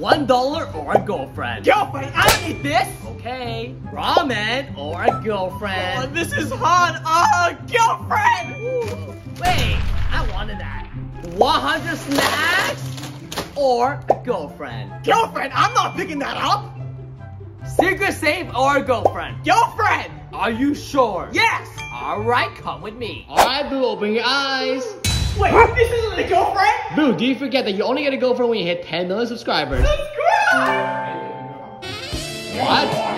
One dollar or a girlfriend? Girlfriend, I don't need this. Okay. Ramen or a Oh, girlfriend? this is hard. Uh, girlfriend. Wait, I wanted that. 100 snacks or a girlfriend? Girlfriend, I'm not picking that up. Secret safe or a girlfriend? Girlfriend. Are you sure? Yes. Alright, come with me. Alright, Boo, open your eyes. Wait, this girlfriend. Boo, do you forget that you only get a girlfriend when you hit 10 million subscribers? Subscribe. What?